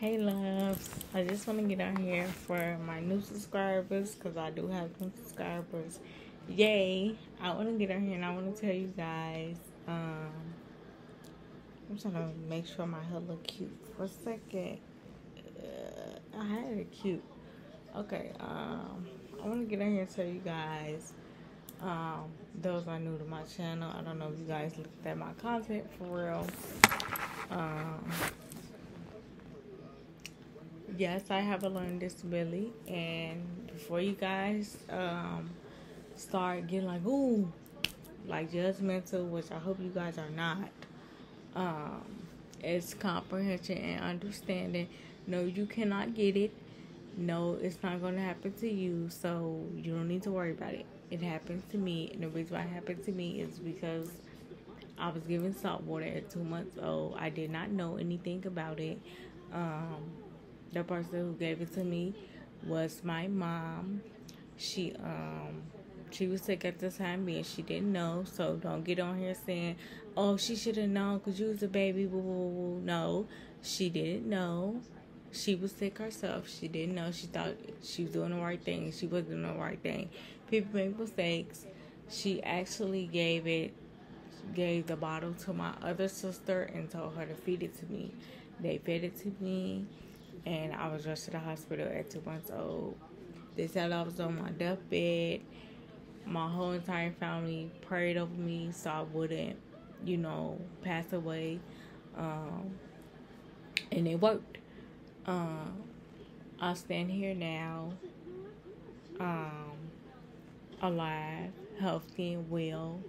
Hey loves, I just want to get on here for my new subscribers because I do have new subscribers. Yay! I want to get on here and I want to tell you guys. Um, I'm trying to make sure my hair look cute for a second. Uh, I had it cute. Okay. Um, I want to get on here and tell you guys. Um, those are new to my channel. I don't know if you guys looked at my content for real. Um yes, I have a learning disability, and before you guys um, start getting like, ooh, like judgmental, which I hope you guys are not, um, it's comprehension and understanding. No, you cannot get it. No, it's not going to happen to you, so you don't need to worry about it. It happened to me, and the reason why it happened to me is because I was given salt water at two months old. I did not know anything about it. Um, the person who gave it to me was my mom. She um she was sick at the time being she didn't know, so don't get on here saying, "Oh, she should have known because you was a baby." Woo, woo, woo. No, she didn't know. She was sick herself. She didn't know. She thought she was doing the right thing. She wasn't doing the right thing. People make mistakes. She actually gave it, gave the bottle to my other sister and told her to feed it to me. They fed it to me and I was rushed to the hospital at two months old. They said I was on my deathbed. My whole entire family prayed over me so I wouldn't, you know, pass away. Um, and it worked. Um, I stand here now, um, alive, healthy, and well.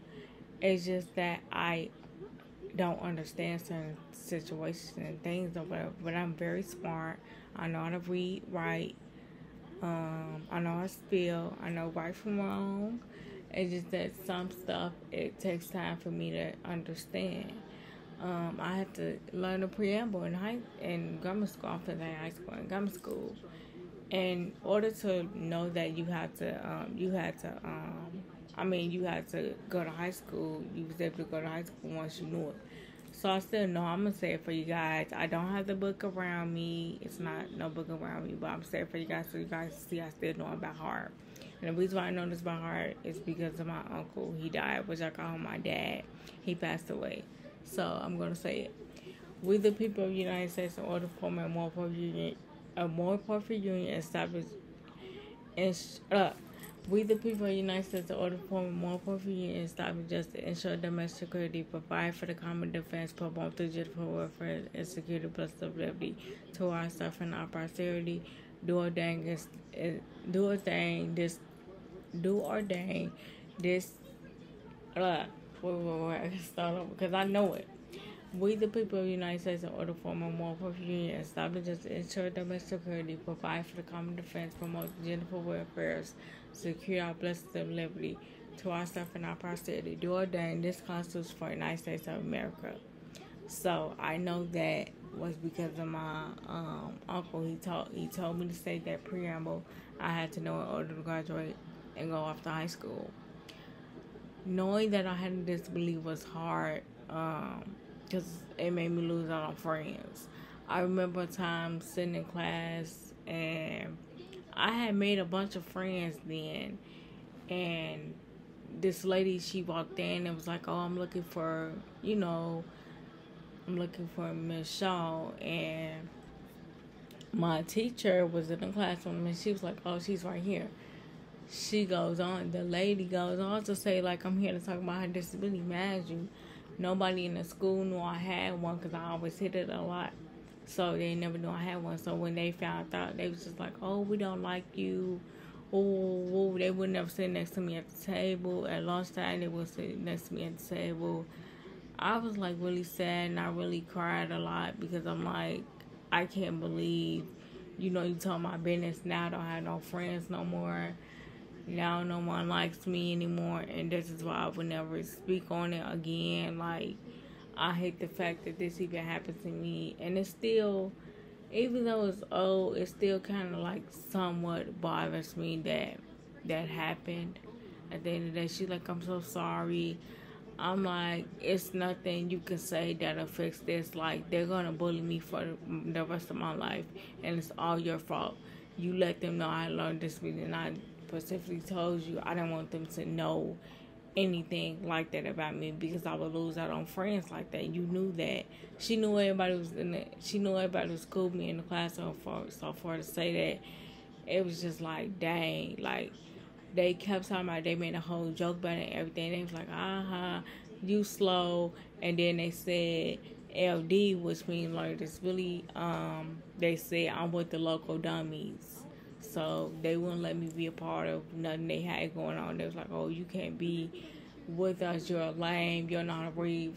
It's just that I don't understand certain situations and things or whatever, but I'm very smart. I know how to read, write. Um, I know how to spell. I know right from wrong. It's just that some stuff it takes time for me to understand. Um, I had to learn the preamble in high in grammar school. I'm in high school in grammar school. In order to know that you had to, um, you had to, um, I mean, you had to go to high school. You was able to go to high school once you knew it. So I still know I'm gonna say it for you guys. I don't have the book around me. It's not no book around me, but I'm saying for you guys so you guys see I still know about heart. And the reason why I know this by heart is because of my uncle. He died, which I call my dad. He passed away. So I'm gonna say it. We the people of the United States in order to form a more perfect union a more perfect union established and uh, we, the people of the United States, in order form more perfect union, stop justice, ensure domestic security, provide for the common defense, promote the general welfare and security, plus the liberty to our suffering, our posterity, do ordain, do ordain this, do ordain this, uh, wait, wait, wait, I can start over because I know it. We, the people of the United States, in order to form a more perfect union, establish just ensure domestic security, provide for the common defense, promote the gender welfare, secure our blessings of liberty to ourselves and our posterity, do ordain this Constitution for the United States of America. So I know that was because of my um, uncle. He told he told me to say that preamble. I had to know in order to graduate and go off to high school. Knowing that I had a disability was hard. Um, because it made me lose out on friends. I remember a time sitting in class and I had made a bunch of friends then, and this lady she walked in and was like, "Oh, I'm looking for you know, I'm looking for Miss Shaw," and my teacher was in the classroom and she was like, "Oh, she's right here." She goes on. The lady goes on to say, "Like I'm here to talk about her disability." Imagine Nobody in the school knew I had one because I always hit it a lot. So they never knew I had one. So when they found out, they was just like, "Oh, we don't like you." Oh, they would never sit next to me at the table. At lunchtime, they would sit next to me at the table. I was like really sad and I really cried a lot because I'm like, I can't believe, you know, you told my business now. I don't have no friends no more now no one likes me anymore and this is why I will never speak on it again. Like I hate the fact that this even happened to me and it's still even though it's old, it still kinda like somewhat bothers me that that happened. At the end of the day, she's like, I'm so sorry. I'm like, it's nothing you can say that'll fix this. Like, they're gonna bully me for the rest of my life, and it's all your fault. You let them know I learned this, and I specifically told you I didn't want them to know anything like that about me because I would lose out on friends like that. You knew that. She knew everybody was in it. She knew everybody was cool me in the class. So far, so far to say that, it was just like, dang, like they kept talking about. They made a whole joke about it and everything. They was like, uh huh, you slow. And then they said LD, which means like disability. Um, they said I'm with the local dummies. So they wouldn't let me be a part of nothing they had going on. They was like, "Oh, you can't be with us. You're lame. You're not a read.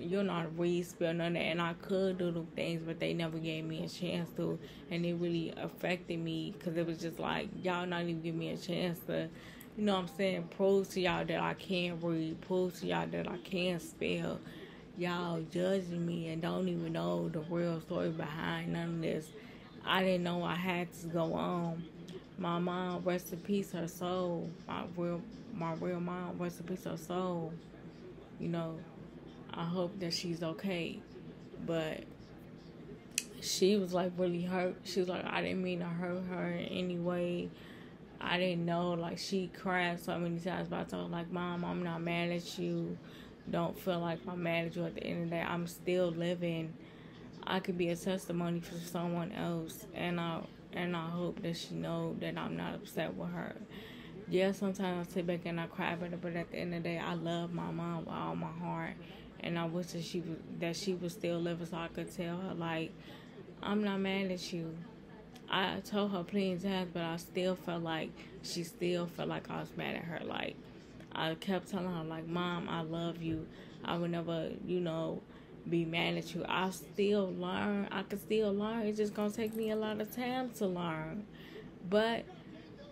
You're not read spell none of that." And I could do the things, but they never gave me a chance to, and it really affected me because it was just like y'all not even give me a chance to. You know what I'm saying? Prove to y'all that I can't read. Prove to y'all that I can't spell. Y'all judging me and don't even know the real story behind none of this. I didn't know I had to go on. My mom, rest in peace, her soul. My real, my real mom, rest in peace, her soul. You know, I hope that she's okay. But she was like really hurt. She was like, I didn't mean to hurt her in any way. I didn't know. Like she cried so many times, but I told her like, Mom, I'm not mad at you. Don't feel like I'm mad at you. At the end of the day, I'm still living I could be a testimony for someone else, and I and I hope that she know that I'm not upset with her. Yeah, sometimes I sit back and I cry about it, but at the end of the day, I love my mom with all my heart, and I wish that she was that she was still living, so I could tell her like, I'm not mad at you. I told her plenty times, but I still felt like she still felt like I was mad at her. Like I kept telling her like, Mom, I love you. I would never, you know, be mad at you. I still learn. I can still learn. It's just gonna take me a lot of time to learn. But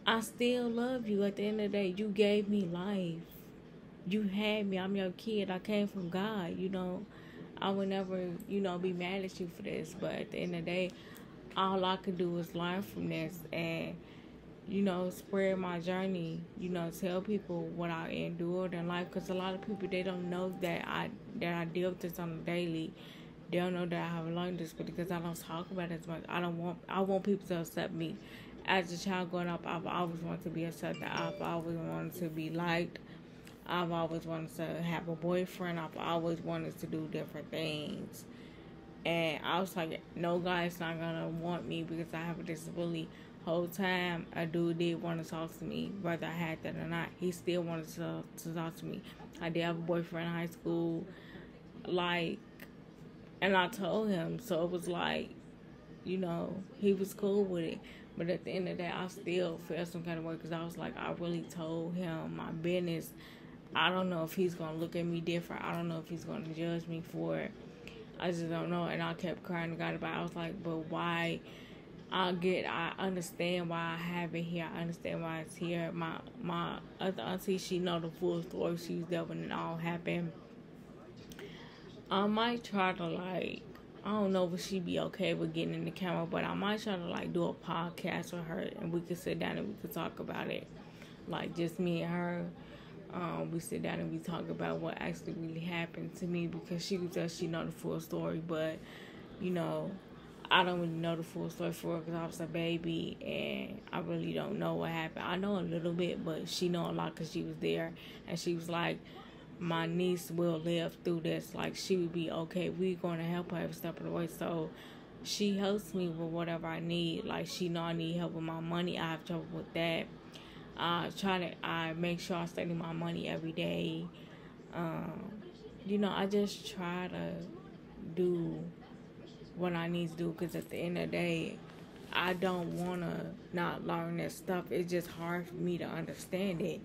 I still love you at the end of the day. You gave me life. You had me. I'm your kid. I came from God, you know. I would never, you know, be mad at you for this. But at the end of the day, all I can do is learn from this and you know, spread my journey, you know, tell people what I endured in life because a lot of people they don't know that I that I deal with this on a daily. They don't know that I have learned this, but because I don't talk about it as much, I don't want I want people to accept me. As a child growing up, I've always wanted to be accepted. I've always wanted to be liked. I've always wanted to have a boyfriend. I've always wanted to do different things. And I was like, no guy's not gonna want me because I have a disability whole time a dude did want to talk to me, whether I had that or not. He still wanted to, to talk to me. I did have a boyfriend in high school, like, and I told him. So it was like, you know, he was cool with it. But at the end of the day, I still felt some kind of way because I was like, I really told him my business. I don't know if he's gonna look at me different. I don't know if he's gonna judge me for it. I just don't know. And I kept crying to God about. It. I was like, but why? I get I understand why I have it here. I understand why it's here. My my other auntie, she know the full story. She was there when it all happened. I might try to like I don't know if she'd be okay with getting in the camera, but I might try to like do a podcast with her and we could sit down and we could talk about it. Like just me and her. Um, we sit down and we talk about what actually really happened to me because she was just she know the full story, but you know, I don't really know the full story for her because I was a baby and I really don't know what happened. I know a little bit, but she know a lot because she was there and she was like, my niece will live through this. Like she would be okay. We're going to help her every step of the way. So she helps me with whatever I need. Like she know I need help with my money. I have trouble with that. I try to I make sure I study my money every day. Um, you know, I just try to do what I need to do because at the end of the day, I don't want to not learn that stuff. It's just hard for me to understand it.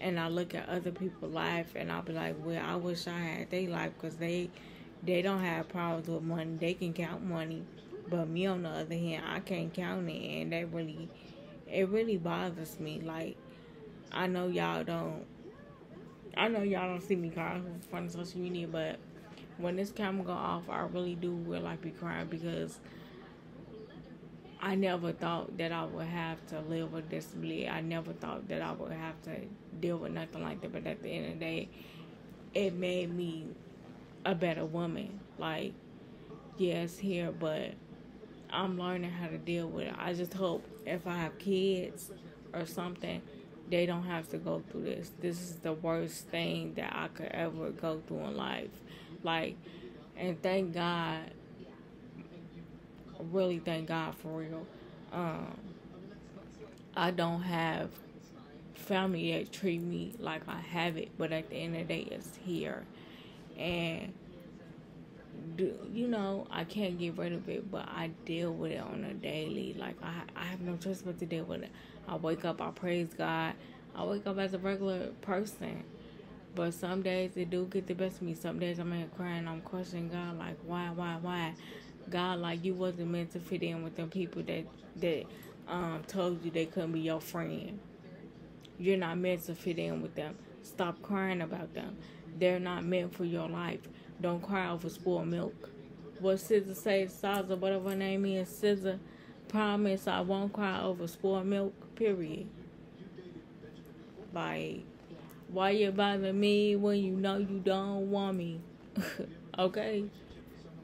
And I look at other people's life and I'll be like, well, I wish I had their life because they, they don't have problems with money. They can count money. But me, on the other hand, I can't count it. And that really, it really bothers me. Like, I know y'all don't, I know y'all don't see me cry in front of social media, but when this camera go off, I really do will like be crying because I never thought that I would have to live with disability. I never thought that I would have to deal with nothing like that. But at the end of the day, it made me a better woman. Like, yes, here, but I'm learning how to deal with it. I just hope if I have kids or something, they don't have to go through this. This is the worst thing that I could ever go through in life. Like, and thank God, really thank God for real. Um, I don't have family that treat me like I have it, but at the end of the day, it's here. And do, you know, I can't get rid of it, but I deal with it on a daily. Like I, I have no choice but to deal with it. I wake up, I praise God. I wake up as a regular person, but some days it do get the best of me. Some days I'm in crying, I'm questioning God, like why, why, why? God, like you wasn't meant to fit in with them people that that um told you they couldn't be your friend. You're not meant to fit in with them. Stop crying about them. They're not meant for your life. Don't cry over spoiled milk. What SZA say, Saza, whatever her name is, SZA, promise I won't cry over spoiled milk, period. Like, why you bother me when you know you don't want me? okay?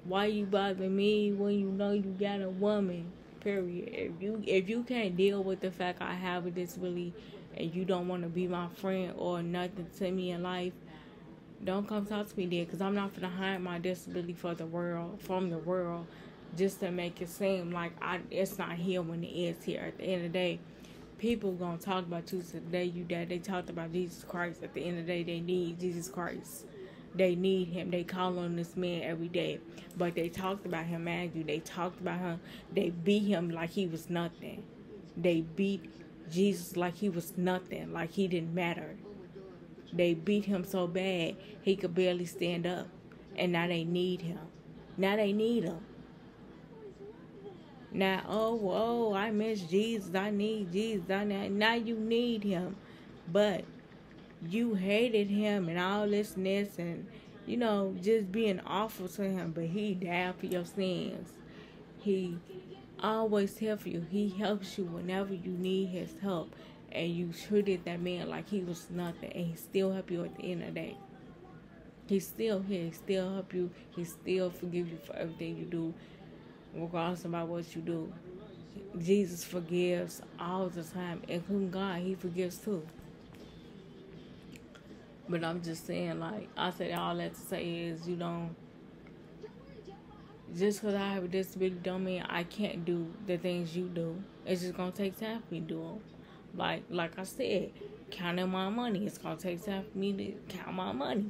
Why you bother me when you know you got a woman? Period. If you if you can't deal with the fact I have a disability and you don't want to be my friend or nothing to me in life, don't come talk to me then because I'm not to hide my disability for the world, from the world, just to make it seem like I it's not here when it is here. At the end of the day, people to talk about you today you that they talked about Jesus Christ. At the end of the day, they need Jesus Christ. They need him. They call on this man every day. But they talked about him you. They talked about him. They beat him like he was nothing. They beat Jesus like he was nothing, like he didn't matter. They beat him so bad he could barely stand up. And now they need him. Now they need him. Now, oh, oh, I miss Jesus. I need Jesus. I need, now you need him. But you hated him and all this and this and, you know, just being awful to him. But he died for your sins. He always helps you. He helps you whenever you need his help and you treated that man like he was nothing and he still help you at the end of the day. He's still here, he still help you, he still forgive you for everything you do, regardless about what you do. Jesus forgives all the time, including God, he forgives too. But I'm just saying, like, I said all that to say is, you know, just because I have a disability don't mean I can't do the things you do. It's just going to take time for me to do them. Like like I said, counting my money. It's gonna take time for me to count my money.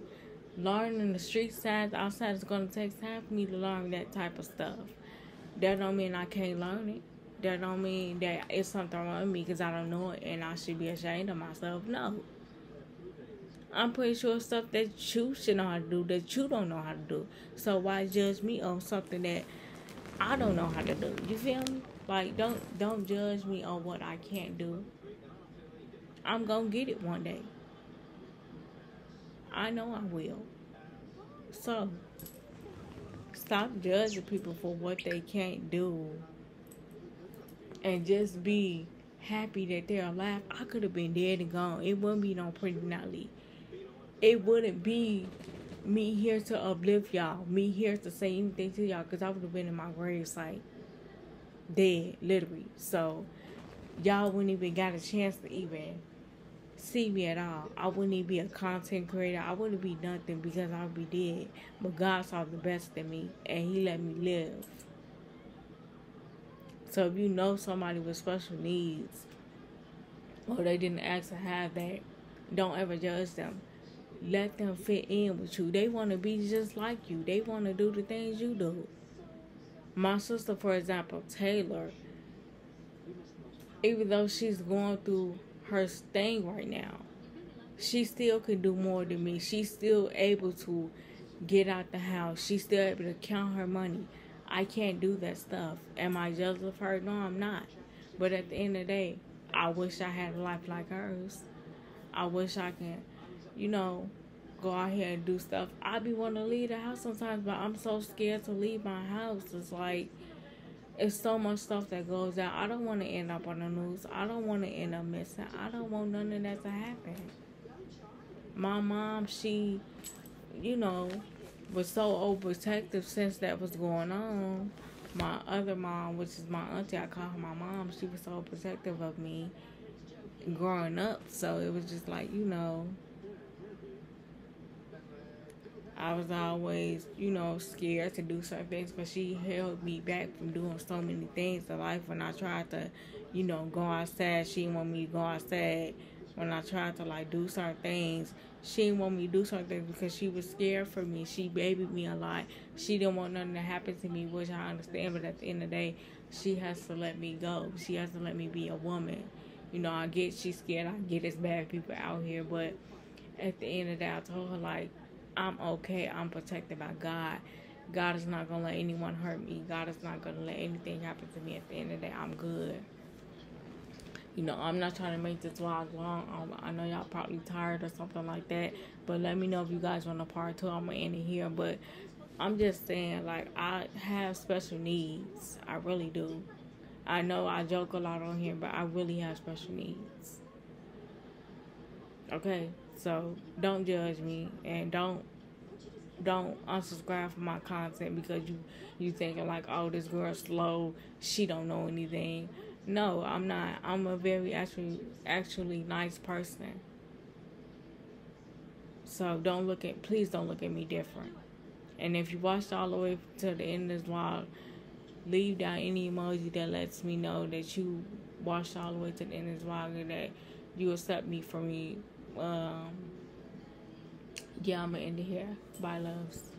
Learning the street signs outside is gonna take time for me to learn that type of stuff. That don't mean I can't learn it. That don't mean that it's something wrong with me because I don't know it and I should be ashamed of myself. No. I'm pretty sure stuff that you should know how to do that you don't know how to do. So why judge me on something that I don't know how to do? You feel me? Like don't don't judge me on what I can't do. I'm to get it one day. I know I will. So, stop judging people for what they can't do and just be happy that they're alive. I could have been dead and gone. It wouldn't be no pretty Natalie. It wouldn't be me here to uplift y'all, me here to say anything to y'all, because I would have been in my grave site, dead, literally. So, y'all wouldn't even got a chance to even see me at all. I wouldn't even be a content creator. I wouldn't be nothing because I would be dead. But God saw the best in me and He let me live. So if you know somebody with special needs or they didn't ask to have that, don't ever judge them. Let them fit in with you. They want to be just like you. They want to do the things you do. My sister, for example, Taylor, even though she's going through her thing right now. She still can do more than me. She's still able to get out the house. She's still able to count her money. I can't do that stuff. Am I jealous of her? No, I'm not. But at the end of the day, I wish I had a life like hers. I wish I can, you know, go out here and do stuff. I be wanting to leave the house sometimes, but I'm so scared to leave my house. It's like it's so much stuff that goes out. I don't want to end up on the news. I don't want to end up missing. I don't want none of that to happen. My mom, she you know, was so overprotective since that was going on. My other mom, which is my auntie, I call her my mom, she was so protective of me growing up. So it was just like, you know, I was always, you know, scared to do certain things, but she held me back from doing so many things in life. When I tried to, you know, go outside, she didn't want me to go outside. When I tried to like do certain things, she didn't want me to do certain things because she was scared for me. She babied me a lot. She didn't want nothing to happen to me, which I understand. But at the end of the day, she has to let me go. She has to let me be a woman. You know, I get she's scared. I get it's bad people out here, but at the end of the day, I told her like I'm okay. I'm protected by God. God is not gonna let anyone hurt me. God is not gonna let anything happen to me. At the end of the day, I'm good. You know, I'm not trying to make this vlog long. Um, I know y'all probably tired or something like that. But let me know if you guys want a part two. I'm gonna end it here. But I'm just saying, like, I have special needs. I really do. I know I joke a lot on here, but I really have special needs. Okay? So don't judge me and don't don't unsubscribe from my content because you you thinking like oh this girl's slow she don't know anything. No i'm not. I'm a very actually actually nice person. So don't look at please don't look at me different. And if you watched all the way to the end of this vlog leave down any emoji that lets me know that you watched all the way to the end of this vlog and that you accept me for me um, yeah, I'm gonna end it here. Bye, loves.